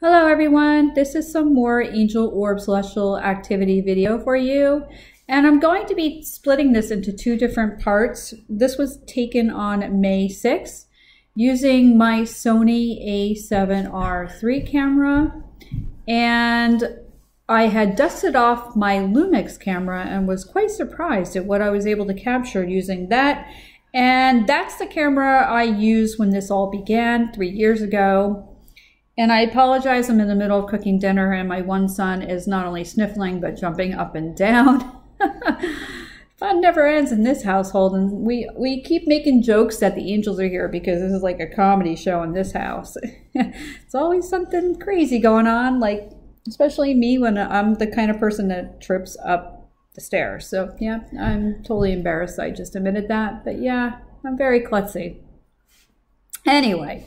Hello everyone, this is some more Angel Orb Celestial Activity video for you. And I'm going to be splitting this into two different parts. This was taken on May 6th using my Sony a7R III camera. And I had dusted off my Lumix camera and was quite surprised at what I was able to capture using that. And that's the camera I used when this all began three years ago. And I apologize, I'm in the middle of cooking dinner and my one son is not only sniffling but jumping up and down. Fun never ends in this household and we, we keep making jokes that the angels are here because this is like a comedy show in this house. it's always something crazy going on, like especially me when I'm the kind of person that trips up the stairs. So yeah, I'm totally embarrassed I just admitted that. But yeah, I'm very klutzy. Anyway,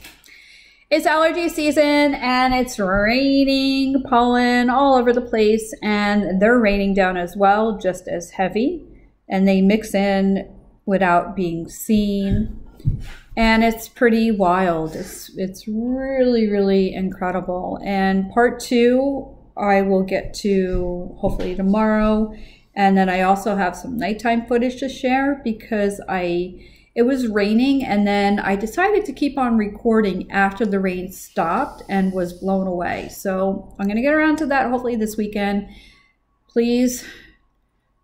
it's allergy season and it's raining pollen all over the place and they're raining down as well, just as heavy. And they mix in without being seen. And it's pretty wild. It's, it's really, really incredible. And part two, I will get to hopefully tomorrow. And then I also have some nighttime footage to share because I it was raining, and then I decided to keep on recording after the rain stopped and was blown away. So I'm going to get around to that hopefully this weekend. Please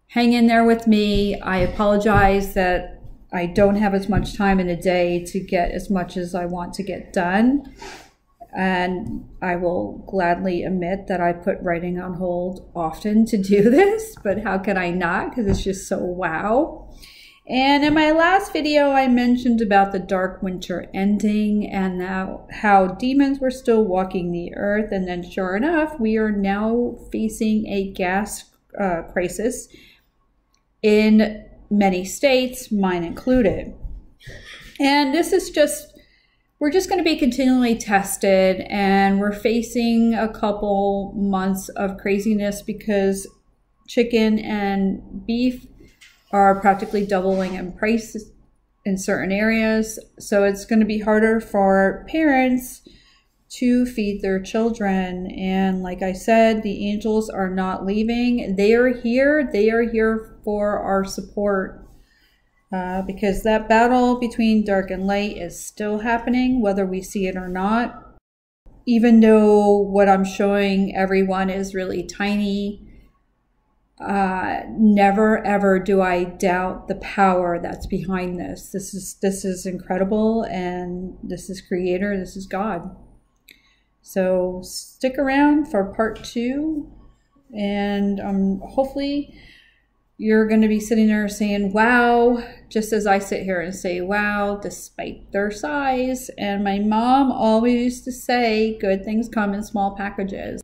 hang in there with me. I apologize that I don't have as much time in a day to get as much as I want to get done. And I will gladly admit that I put writing on hold often to do this, but how can I not? Because it's just so wow. And in my last video, I mentioned about the dark winter ending and how, demons were still walking the earth. And then, sure enough, we are now facing a gas uh, crisis in many states, mine included. And this is just, we're just going to be continually tested, and we're facing a couple months of craziness because chicken and beef are practically doubling in price in certain areas. So it's going to be harder for parents to feed their children. And like I said, the angels are not leaving. They are here. They are here for our support. Uh, because that battle between dark and light is still happening, whether we see it or not. Even though what I'm showing everyone is really tiny, uh, never ever do I doubt the power that's behind this. This is this is incredible, and this is Creator. This is God. So stick around for part two, and um, hopefully you're going to be sitting there saying "Wow," just as I sit here and say "Wow," despite their size. And my mom always used to say, "Good things come in small packages."